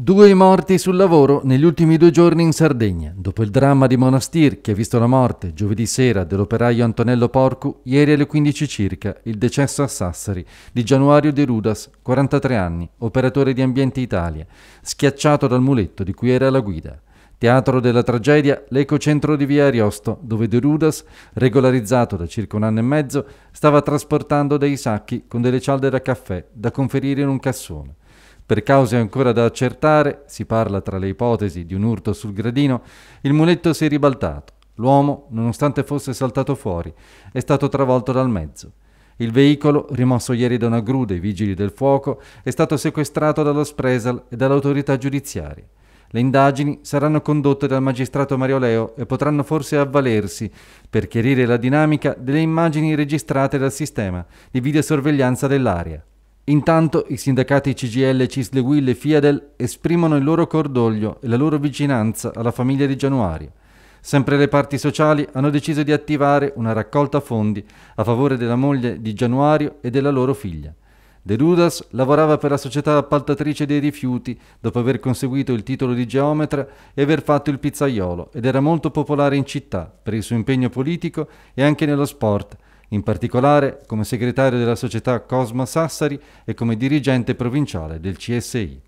Due morti sul lavoro negli ultimi due giorni in Sardegna, dopo il dramma di Monastir che ha visto la morte giovedì sera dell'operaio Antonello Porcu, ieri alle 15 circa il decesso a Sassari di Januario De Rudas, 43 anni, operatore di Ambiente Italia, schiacciato dal muletto di cui era la guida. Teatro della tragedia, l'ecocentro di Via Ariosto, dove De Rudas, regolarizzato da circa un anno e mezzo, stava trasportando dei sacchi con delle cialde da caffè da conferire in un cassone. Per cause ancora da accertare, si parla tra le ipotesi di un urto sul gradino, il muletto si è ribaltato. L'uomo, nonostante fosse saltato fuori, è stato travolto dal mezzo. Il veicolo, rimosso ieri da una gru dei vigili del fuoco, è stato sequestrato dallo Spresal e dall'autorità giudiziaria. Le indagini saranno condotte dal magistrato Mario Leo e potranno forse avvalersi per chiarire la dinamica delle immagini registrate dal sistema di videosorveglianza dell'area. Intanto i sindacati CGL, Cisle Will e Fiadel esprimono il loro cordoglio e la loro vicinanza alla famiglia di Januario. Sempre le parti sociali hanno deciso di attivare una raccolta fondi a favore della moglie di Januario e della loro figlia. De Rudas lavorava per la società appaltatrice dei rifiuti dopo aver conseguito il titolo di geometra e aver fatto il pizzaiolo ed era molto popolare in città per il suo impegno politico e anche nello sport, in particolare come segretario della società Cosma Sassari e come dirigente provinciale del CSI.